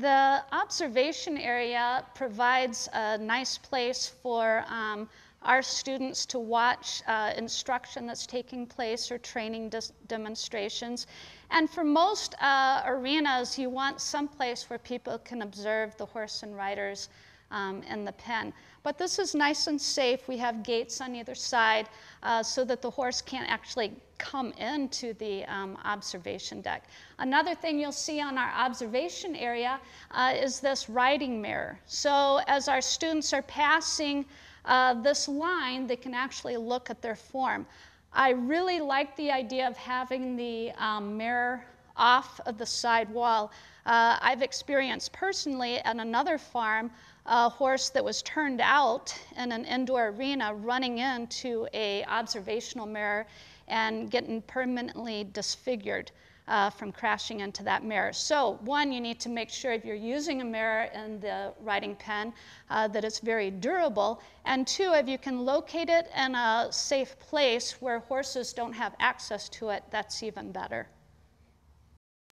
The observation area provides a nice place for um, our students to watch uh, instruction that's taking place or training demonstrations. And for most uh, arenas, you want some place where people can observe the horse and riders um, in the pen. But this is nice and safe. We have gates on either side uh, so that the horse can't actually come into the um, observation deck. Another thing you'll see on our observation area uh, is this riding mirror. So as our students are passing uh, this line, they can actually look at their form. I really like the idea of having the um, mirror off of the side wall. Uh, I've experienced personally at another farm a horse that was turned out in an indoor arena running into a observational mirror and getting permanently disfigured uh, from crashing into that mirror. So one, you need to make sure if you're using a mirror in the riding pen uh, that it's very durable. And two, if you can locate it in a safe place where horses don't have access to it, that's even better.